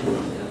Yeah.